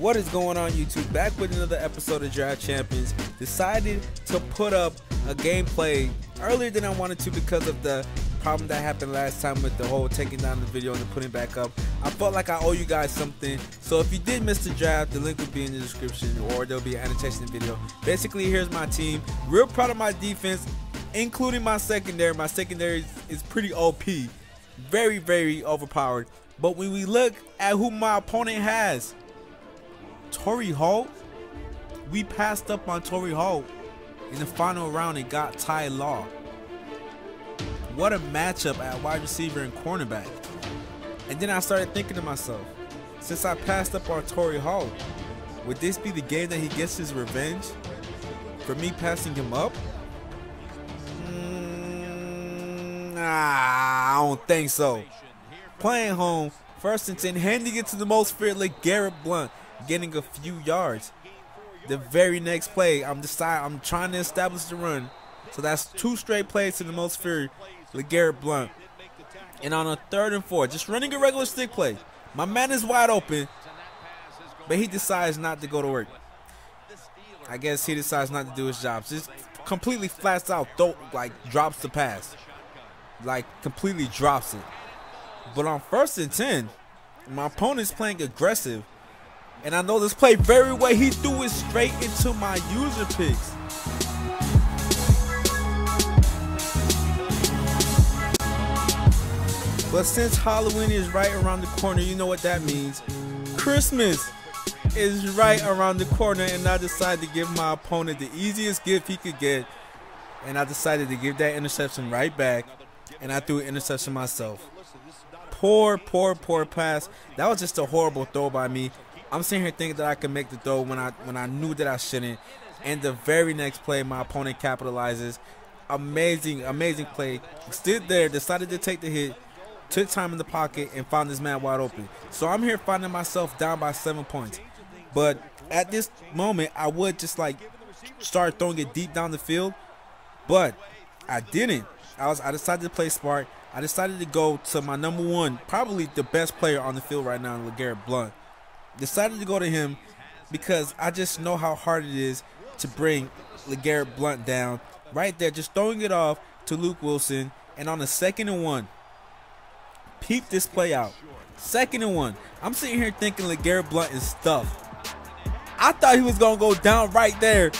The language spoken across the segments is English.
What is going on YouTube? Back with another episode of Draft Champions. Decided to put up a gameplay earlier than I wanted to because of the problem that happened last time with the whole taking down the video and putting back up. I felt like I owe you guys something. So if you did miss the draft, the link will be in the description or there'll be an annotation video. Basically, here's my team. Real proud of my defense, including my secondary. My secondary is pretty OP. Very, very overpowered. But when we look at who my opponent has, Torry Holt, we passed up on Torry Holt in the final round and got Ty Law. What a matchup at wide receiver and cornerback. And then I started thinking to myself, since I passed up on Torry Holt, would this be the game that he gets his revenge for me passing him up? Mm, nah, I don't think so. Playing home, first and 10, handing it to the most fearless Garrett Blount, getting a few yards. The very next play, I'm deciding I'm trying to establish the run. So that's two straight plays to the most feared LeGarrette Blount. And on a third and four, just running a regular stick play. My man is wide open, but he decides not to go to work. I guess he decides not to do his job. Just completely flats out, throw, like drops the pass. Like completely drops it. But on first and 10, my opponent's playing aggressive. And I know this play very well. He threw it straight into my user picks. But since Halloween is right around the corner, you know what that means. Christmas is right around the corner, and I decided to give my opponent the easiest gift he could get. And I decided to give that interception right back, and I threw an interception myself. Poor, poor, poor pass. That was just a horrible throw by me. I'm sitting here thinking that I could make the throw when I when I knew that I shouldn't. And the very next play, my opponent capitalizes. Amazing, amazing play. Stood there, decided to take the hit, took time in the pocket, and found this man wide open. So I'm here finding myself down by seven points. But at this moment, I would just like start throwing it deep down the field, but I didn't. I was I decided to play smart. I decided to go to my number one, probably the best player on the field right now, LeGarrette Blount. Decided to go to him because I just know how hard it is to bring LeGarrette Blount down. Right there, just throwing it off to Luke Wilson. And on the second and one, peep this play out. Second and one. I'm sitting here thinking LeGarrette Blount is stuffed. I thought he was going to go down right there,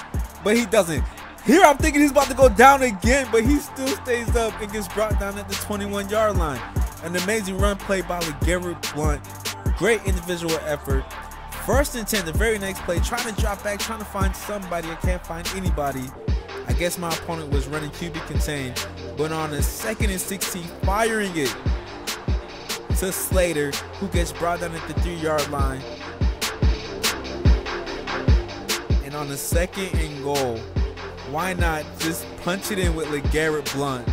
but he doesn't. Here I'm thinking he's about to go down again, but he still stays up and gets brought down at the 21 yard line. An amazing run play by LeGarrette Blount. Great individual effort. First and 10, the very next play, trying to drop back, trying to find somebody. I can't find anybody. I guess my opponent was running QB contain, but on a second and 16, firing it to Slater, who gets brought down at the three yard line. And on the second and goal, why not just punch it in with LeGarrette Blount,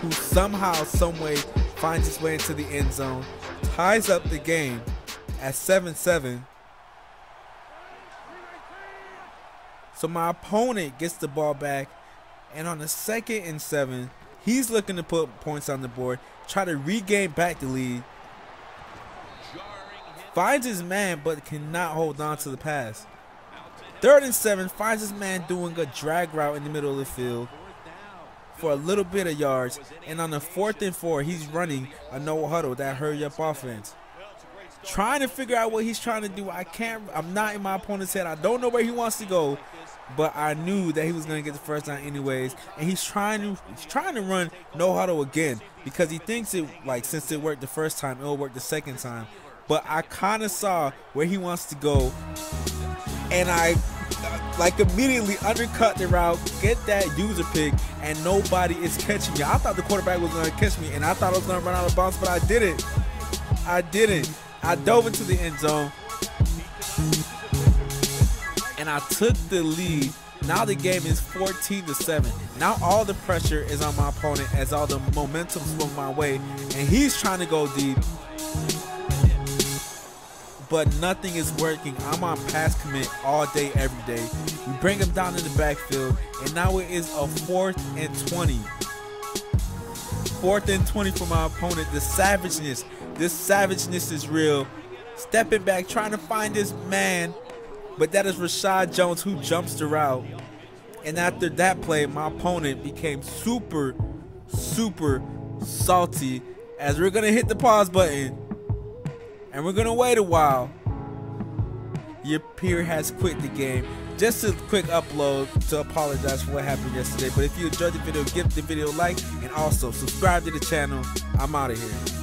who somehow, someway finds his way into the end zone, ties up the game at 7-7. So my opponent gets the ball back, and on the second and seven, he's looking to put points on the board, try to regain back the lead. Finds his man, but cannot hold on to the pass. Third and seven, finds his man doing a drag route in the middle of the field for a little bit of yards. And on the fourth and four, he's running a no huddle, that hurry up offense. Trying to figure out what he's trying to do. I can't, I'm not in my opponent's head. I don't know where he wants to go, but I knew that he was going to get the first down anyways. And he's trying to, he's trying to run no huddle again because he thinks it, like, since it worked the first time, it'll work the second time. But I kind of saw where he wants to go, and I like immediately undercut the route, get that user pick, and nobody is catching me. I thought the quarterback was going to catch me, and I thought I was going to run out of bounds, but I didn't. I didn't. I dove into the end zone, and I took the lead. Now the game is 14 to 7. Now all the pressure is on my opponent as all the momentum swung my way, and he's trying to go deep but nothing is working. I'm on pass commit all day, every day. We bring him down in the backfield, and now it is a fourth and 20. Fourth and 20 for my opponent. The savageness, this savageness is real. Stepping back, trying to find this man, But that is Reshad Jones who jumps the route. And after that play, my opponent became super, super salty as we're going to hit the pause button. And we're going to wait a while. Your peer has quit the game. Just a quick upload to apologize for what happened yesterday. But if you enjoyed the video, give the video a like and also subscribe to the channel. I'm out of here.